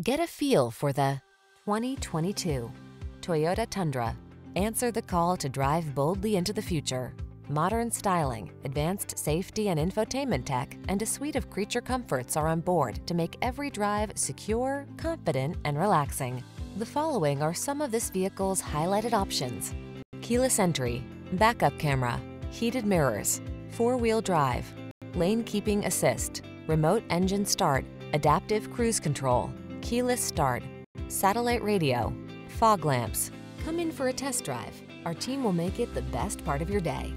Get a feel for the 2022 Toyota Tundra. Answer the call to drive boldly into the future. Modern styling, advanced safety and infotainment tech, and a suite of creature comforts are on board to make every drive secure, confident, and relaxing. The following are some of this vehicle's highlighted options. Keyless entry, backup camera, heated mirrors, four-wheel drive, lane keeping assist, remote engine start, adaptive cruise control, keyless start, satellite radio, fog lamps. Come in for a test drive. Our team will make it the best part of your day.